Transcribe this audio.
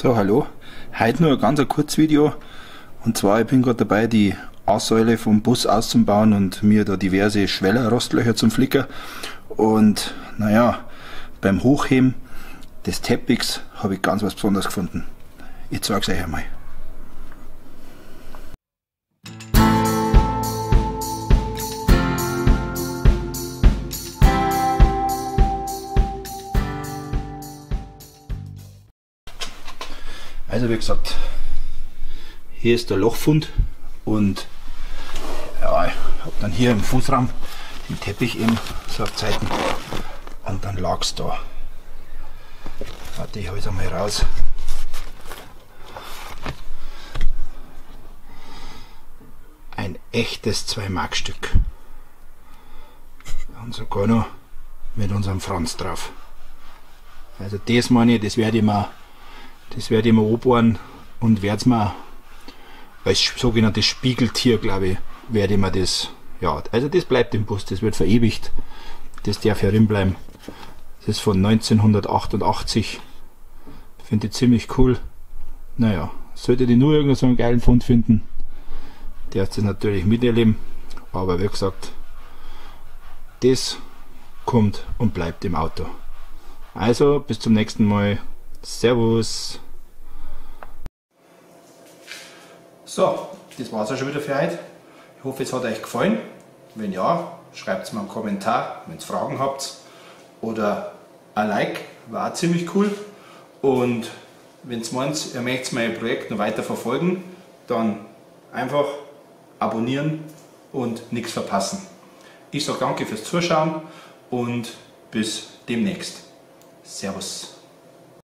So, hallo. Heute nur ein ganz kurzes Video. Und zwar, ich bin gerade dabei, die Aussäule vom Bus auszubauen und mir da diverse Schwellerrostlöcher zum Flicker. Und naja, beim Hochheben des Teppichs habe ich ganz was Besonderes gefunden. Ich zeige es euch einmal. Also wie gesagt, hier ist der Lochfund und ja, ich habe dann hier im Fußraum den Teppich eben so auf Zeiten und dann lag es da. Warte, ich hole es einmal raus. Ein echtes 2-Mark-Stück. Und sogar noch mit unserem Franz drauf. Also das meine ich, das werde ich mir das werde ich mir anbauen und werde es mir als sogenanntes Spiegeltier, glaube ich, werde ich mir das, ja, also das bleibt im Bus, das wird verewigt, das darf herin bleiben. Das ist von 1988, finde ich ziemlich cool. Naja, sollte ich nur irgendeinen so einen geilen Fund finden, darfst das natürlich miterleben, aber wie gesagt, das kommt und bleibt im Auto. Also, bis zum nächsten Mal. Servus. So, das war es auch schon wieder für heute. Ich hoffe, es hat euch gefallen. Wenn ja, schreibt es mir einen Kommentar, wenn ihr Fragen habt. Oder ein Like, war ziemlich cool. Und wenn ihr meint, ihr möchtet mein Projekt noch weiter verfolgen, dann einfach abonnieren und nichts verpassen. Ich sage danke fürs Zuschauen und bis demnächst. Servus.